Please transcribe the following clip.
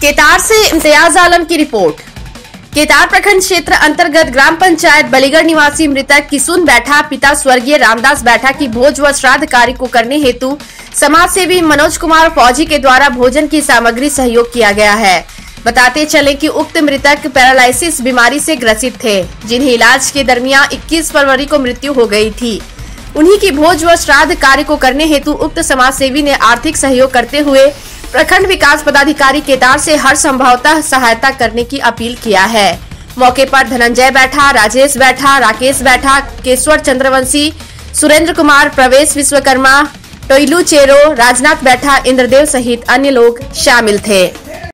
केतार से इम्तियाज़ आलम की रिपोर्ट। केतार प्रखंड क्षेत्र अंतर्गत ग्राम पंचायत बलीगढ़ निवासी मृतक किसुन बैठा पिता स्वर्गीय रामदास बैठा की भोज व श्राद्ध कार्य को करने हेतु समाज सेवी मनोज कुमार फौजी के द्वारा भोजन की सामग्री सहयोग किया गया है। बताते चले कि उक्त मृतक पैरालिसिस बीमारी से ग्रसित थे, जिन्हें इलाज के दरमियान 21 फरवरी को मृत्यु हो गई थी। उन्हीं की भोज व श्राद्ध कार्य को करने हेतु उक्त समाज सेवी ने आर्थिक सहयोग करते हुए प्रखंड विकास पदाधिकारी केदार से हर संभवतः सहायता करने की अपील किया है। मौके पर धनंजय बैठा, राजेश बैठा, राकेश बैठा, केशवर चंद्रवंशी, सुरेंद्र कुमार, प्रवेश विश्वकर्मा, टोइलू चेरो, राजनाथ बैठा, इंद्रदेव सहित अन्य लोग शामिल थे।